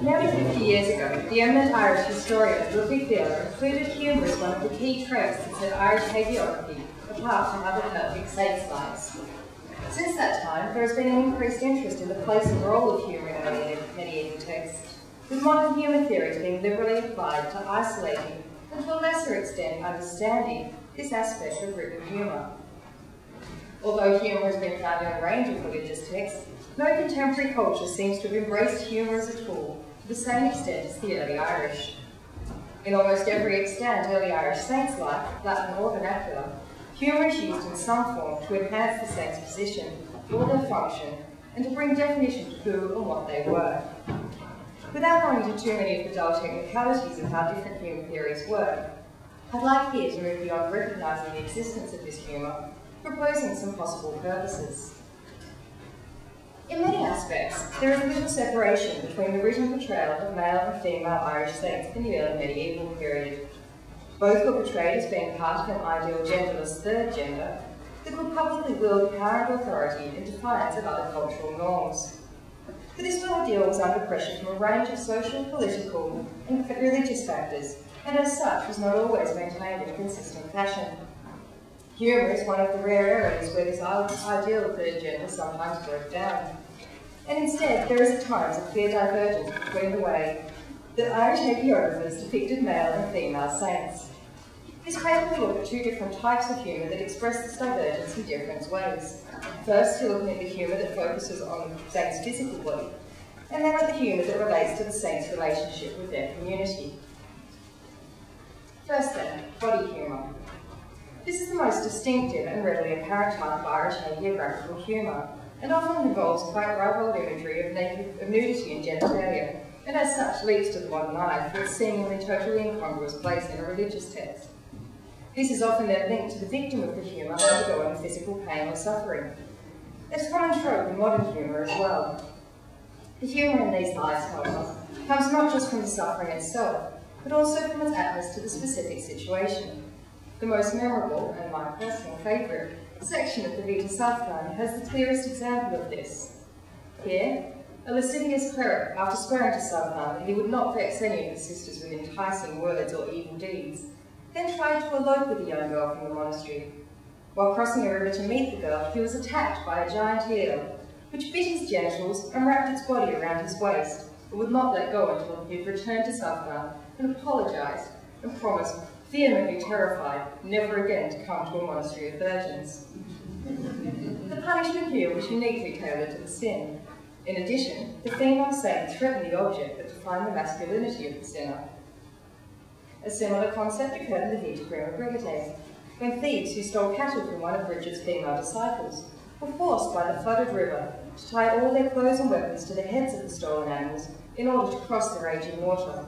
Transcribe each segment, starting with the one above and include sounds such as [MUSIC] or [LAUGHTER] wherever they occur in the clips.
Nearly 50 years ago, the eminent Irish historian Ludwig Bieler included humour as one of the key traits that set Irish hagiography apart from other saints' lives. Since that time, there has been an increased interest in the place and role of humour in medieval texts, with modern humour theories being liberally applied to isolating, and to a lesser extent understanding, this aspect of written humour. Although humour has been found in a range of religious texts, no contemporary culture seems to have embraced humour as a tool to the same extent as the early Irish. In almost every extant early Irish saints' life, Latin or vernacular, humour is used in some form to enhance the saint's position or their function and to bring definition to who and what they were. Without going into too many of the dull technicalities of how different humour theories work, I'd like here to move beyond recognising the existence of this humour, proposing some possible purposes. Aspects, there is little separation between the written portrayal of male and female Irish saints in the early medieval period. Both were portrayed as being part of an ideal genderless third gender that would publicly wield power and authority in defiance of other cultural norms. But this ideal was under pressure from a range of social, political, and religious factors, and as such was not always maintained in a consistent fashion. Humour is one of the rare areas where this ideal third gender sometimes broke down. And instead, there is at times a clear divergence between the way that Irish hagiographers depicted male and female saints. This paper will look at two different types of humour that express this divergence in different ways. First, we're looking at the humour that focuses on saints' physical body, and then at the humour that relates to the saints' relationship with their community. First then, body humour. This is the most distinctive and readily apparent type of Irish hagiographical humour, and often involves quite ribald imagery of, naked, of nudity and genitalia, and as such leads to the modern eye for its seemingly totally incongruous place in a religious text. This is often then linked to the victim of the humour undergoing physical pain or suffering. It's a common trope in modern humour as well. The humour in these lives, however, comes not just from the suffering itself, but also from its atlas to the specific situation. The most memorable, and my personal favourite, section of the Vita Samthann has the clearest example of this. Here, a lascivious cleric, after swearing to Samthann that he would not vex any of his sisters with enticing words or evil deeds, then tried to elope with the young girl from the monastery. While crossing a river to meet the girl, he was attacked by a giant eel, which bit his genitals and wrapped its body around his waist, but would not let go until he had returned to Samthann and apologised and promised, vehemently terrified, never again to come to a monastery of virgins. the punishment here was uniquely tailored to the sin. In addition, the female saint threatened the object that defined the masculinity of the sinner. A similar concept occurred in the Vita Prima Brigitae, when thieves who stole cattle from one of Bridget's female disciples were forced by the flooded river to tie all their clothes and weapons to the heads of the stolen animals in order to cross the raging water.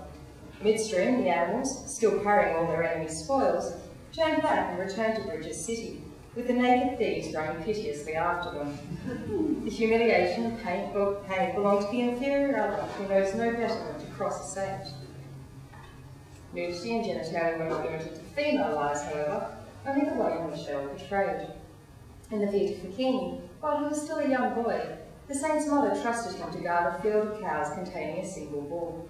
Midstream, the animals, still carrying all their enemy's spoils, turned back and returned to Bridget's City, with the naked thieves running piteously after them. The humiliation and pain, pain belonged to the inferior other who knows no better than to cross a saint. Nudity and genitalia were not limited to female lives, however, only the one Michelle portrayed. In the Vita Fechini, while he was still a young boy, the saint's mother trusted him to guard a field of cows containing a single bull.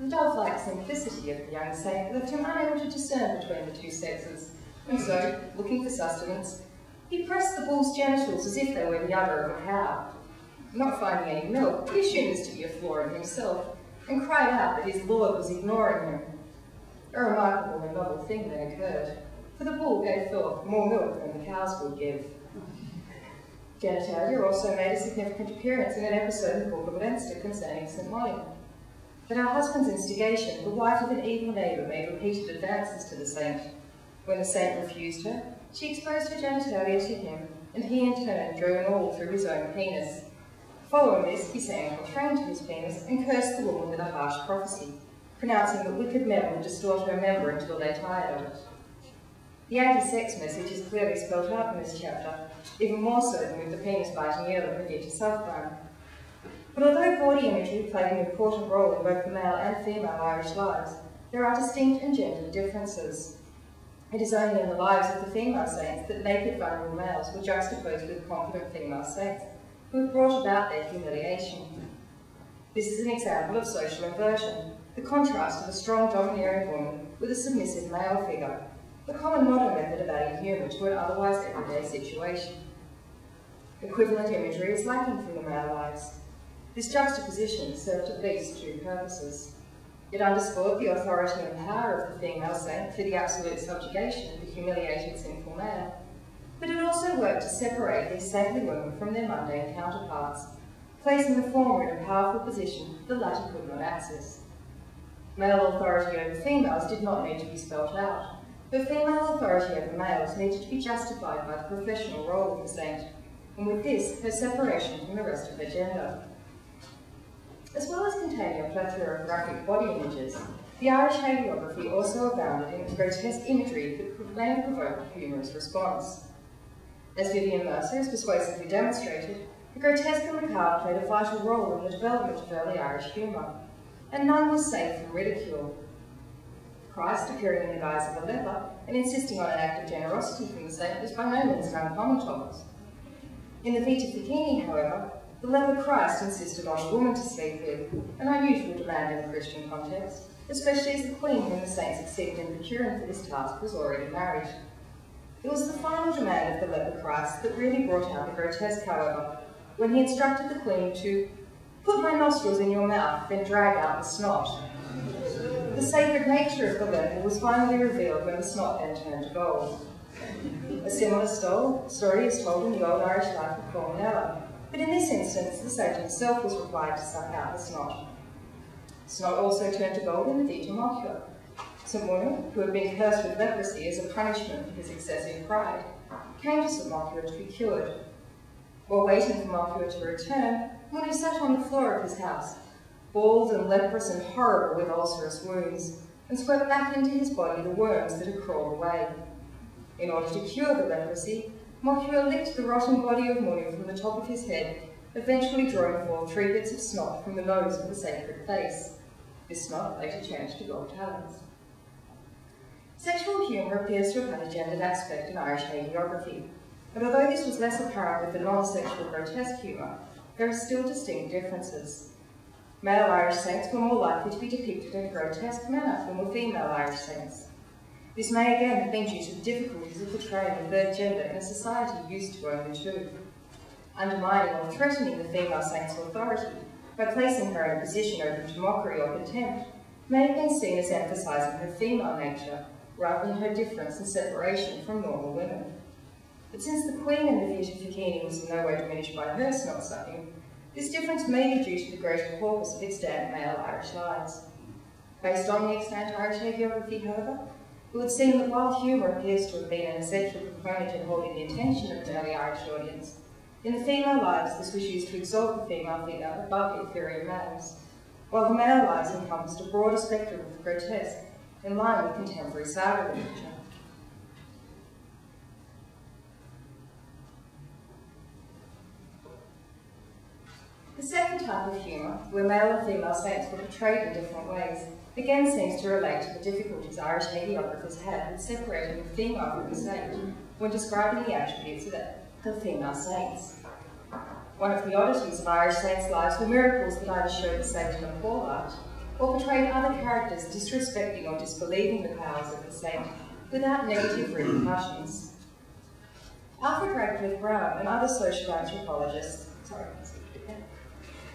The dove-like simplicity of the young saint left him unable to discern between the two sexes, and so, looking for sustenance, he pressed the bull's genitals as if they were the udder of a cow. Not finding any milk, he assumed this to be a flaw in himself, and cried out that his lord was ignoring him. A remarkable and novel thing then occurred, for the bull gave forth more milk than the cows would give. Genitalia also made a significant appearance in an episode in the Book of Leinster concerning St. Monica. At her husband's instigation, the wife of an evil neighbour made repeated advances to the saint. When the saint refused her, she exposed her genitalia to him, and he in turn drew an awl through his own penis. Following this, he sang a quatrain to his penis and cursed the woman with a harsh prophecy, pronouncing that wicked men would distort her member until they tired of it. The anti-sex message is clearly spelled out in this chapter, even more so than with the penis-biting earl of Vita But although body imagery played an important role in both the male and female Irish lives, there are distinct and gendered differences. It is only in the lives of the female saints that naked vulnerable males were juxtaposed with confident female saints, who had brought about their humiliation. This is an example of social inversion, the contrast of a strong domineering woman with a submissive male figure, a common modern method of adding humour to an otherwise everyday situation. Equivalent imagery is lacking from the male lives. This juxtaposition served at least two purposes. It underscored the authority and power of the female saint for the absolute subjugation of the humiliated sinful man, but it also worked to separate these saintly women from their mundane counterparts, placing the former in a powerful position the latter could not access. Male authority over females did not need to be spelt out, but female authority over males needed to be justified by the professional role of the saint, and with this, her separation from the rest of her gender. As well as containing a plethora of graphic body images, the Irish hagiography also abounded in grotesque imagery that may have provoked a humorous response. As Vivian Mercier has persuasively demonstrated, the grotesque and macabre played a vital role in the development of early Irish humour, and none was safe from ridicule. Christ appearing in the guise of a leper and insisting on an act of generosity from the saint was by no means an uncommon topic. In the Vita Fechini, however, the leper Christ insisted on a woman to sleep with, an unusual demand in a Christian context, especially as the queen whom the saint succeeded in procuring for this task was already married. It was the final demand of the leper Christ that really brought out the grotesque, however, when he instructed the queen to put my nostrils in your mouth, then drag out the snot. The sacred nature of the leper was finally revealed when the snot then turned to gold. A similar story is told in the Old Irish Life of Cornella, but in this instance, the saint himself was required to suck out the snot. Snot also turned to gold in the Vita. St. William, who had been cursed with leprosy as a punishment for his excessive pride, came to St. Mochua to be cured. While waiting for Mochua to return, Mooney sat on the floor of his house, bald and leprous and horrible with ulcerous wounds, and swept back into his body the worms that had crawled away. In order to cure the leprosy, Mochua licked the rotten body of Muni from the top of his head, eventually drawing forth three bits of snot from the nose of the sacred face. This snot later changed to gold talons. Sexual humour appears to have had a gendered aspect in Irish hagiography, but although this was less apparent with the non-sexual grotesque humour, there are still distinct differences. Male Irish saints were more likely to be depicted in a grotesque manner than were female Irish saints. This may again have been due to the difficulties of portraying the third gender in a society used to only two. Undermining or threatening the female saint's authority by placing her in a position open to mockery or contempt may have been seen as emphasising her female nature rather than her difference and separation from normal women. But since the Queen in the Vita Fechini was in no way diminished by her snot sucking, this difference may be due to the greater corpus of extant male Irish lives. Based on the extant Irish hagiography, however, it would seem that while humour appears to have been an essential component in holding the attention of an early Irish audience, in the female lives this was used to exalt the female figure above inferior males, while the male lives encompassed a broader spectrum of the grotesque, in line with contemporary saga literature. The second type of humour, where male and female saints were portrayed in different ways, again seems to relate to the difficulties Irish hagiographers had with separating the female from the saint when describing the attributes of the female saints. One of the oddities of Irish saints' lives were miracles that either showed the saint in a poor light or portrayed other characters disrespecting or disbelieving the powers of the saint without negative repercussions. Alfred Radcliffe Brown and other social anthropologists, sorry,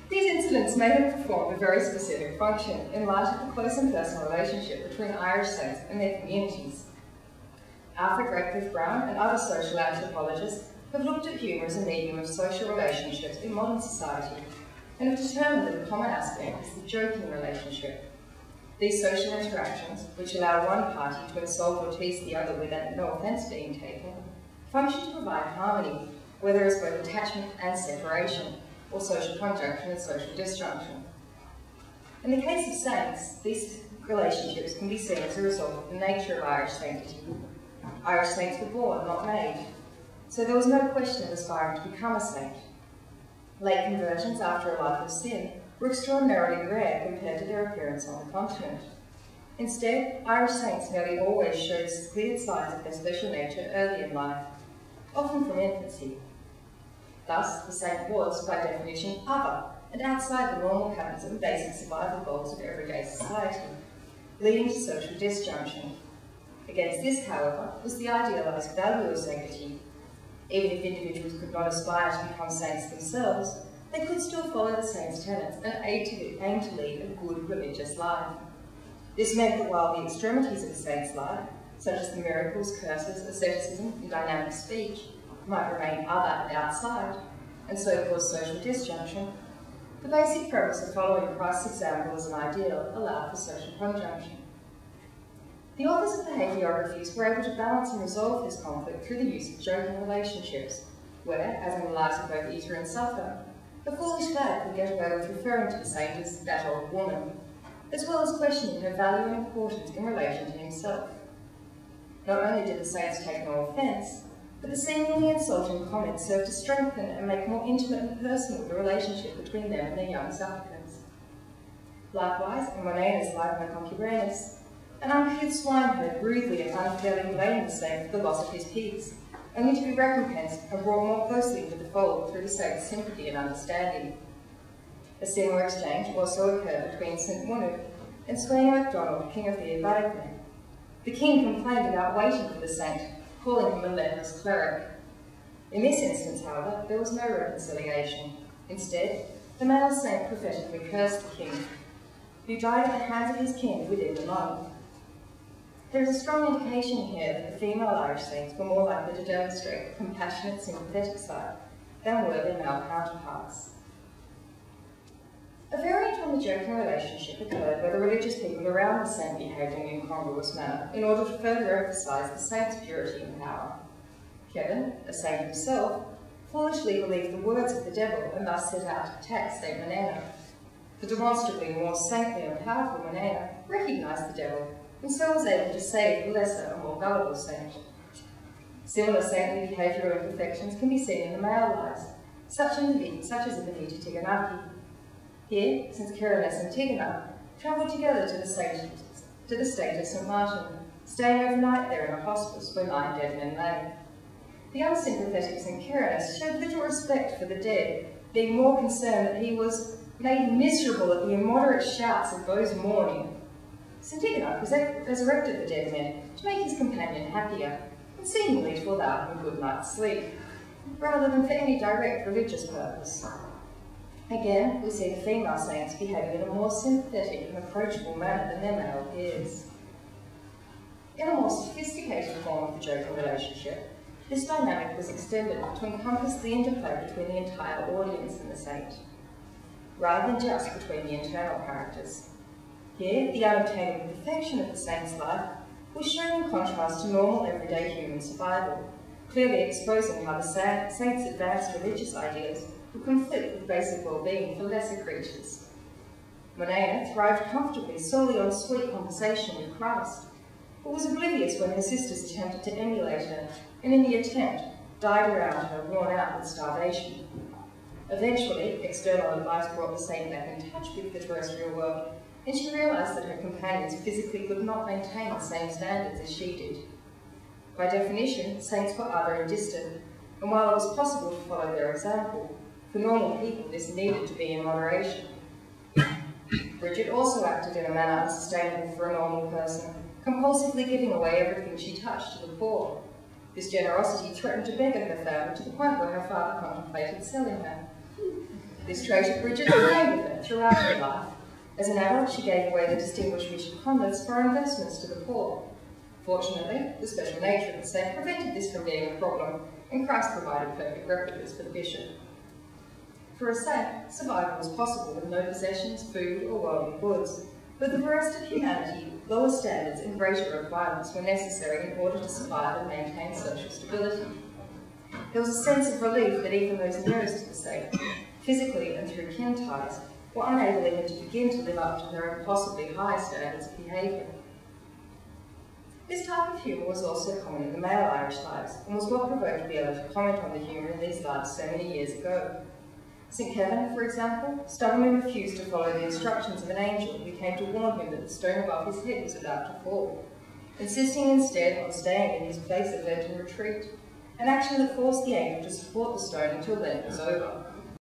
these incidents may have performed a very specific function in light of the close and personal relationship between Irish saints and their communities. Alfred Radcliffe Brown and other social anthropologists have looked at humour as a medium of social relationships in modern society and have determined that a common aspect is the joking relationship. These social interactions, which allow one party to insult or tease the other without no offence being taken, function to provide harmony, where there is both attachment and separation, or social conjunction and social disjunction. In the case of saints, these relationships can be seen as a result of the nature of Irish sanctity. Irish saints were born, not made, so there was no question of aspiring to become a saint. Late conversions after a life of sin were extraordinarily rare compared to their appearance on the continent. Instead, Irish saints nearly always showed clear signs of their special nature early in life, often from infancy. Thus, the saint was, by definition, other, and outside the normal patterns and basic survival goals of everyday society, leading to social disjunction. Against this, however, was the idealised value of sanctity. Even if individuals could not aspire to become saints themselves, they could still follow the saint's tenets and aim to, aim to lead a good religious life. This meant that while the extremities of a saint's life, such as the miracles, curses, asceticism, and dynamic speech, might remain other and outside, and so cause social disjunction, the basic premise of following Christ's example as an ideal allowed for social conjunction. The authors of the hagiographies were able to balance and resolve this conflict through the use of joking relationships, where, as in the lives of both Eater and Suffer, a foolish fag could get away with referring to the saint as that old woman, as well as questioning her value and importance in relation to himself. Not only did the saints take no offence, but the seemingly insulting comments served to strengthen and make more intimate and personal the relationship between them and their young supplicants. Likewise, in Monena's Live Conchubranus, an uncouth swineherd rudely and unfairly blamed the saint for the loss of his pigs, only to be recompensed and brought more closely into the fold through the saint's sympathy and understanding. A similar exchange also occurred between St. Munuk and Sweyn MacDonald, king of the Ibadan. The king complained about waiting for the saint, calling him a leprous cleric. In this instance, however, there was no reconciliation. Instead, the male saint prophetically cursed the king, who died at the hands of his kin within the month. There is a strong indication here that the female Irish saints were more likely to demonstrate a compassionate, sympathetic side than were their male counterparts. A variant on the joking relationship occurred where the religious people around the saint behaved in an incongruous manner in order to further emphasise the saint's purity and power. Kevin, a saint himself, foolishly believed the words of the devil and thus set out to attack Saint Monena. The demonstrably more saintly and powerful Monena recognised the devil and so was able to save the lesser and more gullible saint. Similar saintly behavioural imperfections can be seen in the male lives, such, in the, such as in the Vita Tigernaci. Here, since Keranes and Tigernach travelled together to the, state, to the state of St. Martin, staying overnight there in a hospice where nine dead men lay. The unsympathetic St. Keranes showed little respect for the dead, being more concerned that he was made miserable at the immoderate shouts of those mourning. St. Tigernach resurrected the dead men to make his companion happier, and seemingly to allow him a good night's sleep, rather than for any direct religious purpose. Again, we see the female saints behaving in a more sympathetic and approachable manner than their male peers. In a more sophisticated form of the joking relationship, this dynamic was extended to encompass the interplay between the entire audience and the saint, rather than just between the internal characters. Here, the unobtainable perfection of the saint's life was shown in contrast to normal everyday human survival, clearly exposing how the saint's advanced religious ideas would conflict with basic well-being for lesser creatures. Monena thrived comfortably solely on sweet conversation with Christ, but was oblivious when her sisters attempted to emulate her, and in the attempt, died around her, worn out with starvation. Eventually, external advice brought the saint back in touch with the terrestrial world, and she realised that her companions physically could not maintain the same standards as she did. By definition, saints were other and distant, and while it was possible to follow their example, for normal people, this needed to be in moderation. Bridget also acted in a manner unsustainable for a normal person, compulsively giving away everything she touched to the poor. This generosity threatened to beggar her family to the point where her father contemplated selling her. This trait of Bridget [COUGHS] remained with her throughout her life. As an adult, she gave away the distinguished Richard Converts for investments to the poor. Fortunately, the special nature of the saint prevented this from being a problem, and Christ provided perfect replicas for the bishop. For a saint, survival was possible with no possessions, food, or worldly goods. But the rest of humanity, lower standards and greater requirements were necessary in order to survive and maintain social stability. There was a sense of relief that even those nearest to the saint, physically and through kin ties, were unable even to begin to live up to their impossibly high standards of behaviour. This type of humour was also common in the male Irish lives, and was what provoked Bieler to comment on the humour in these lives so many years ago. St. Kevin, for example, stubbornly refused to follow the instructions of an angel who came to warn him that the stone above his head was about to fall, insisting instead on staying in his place of Lenten retreat, an action that forced the angel to support the stone until Lent was over.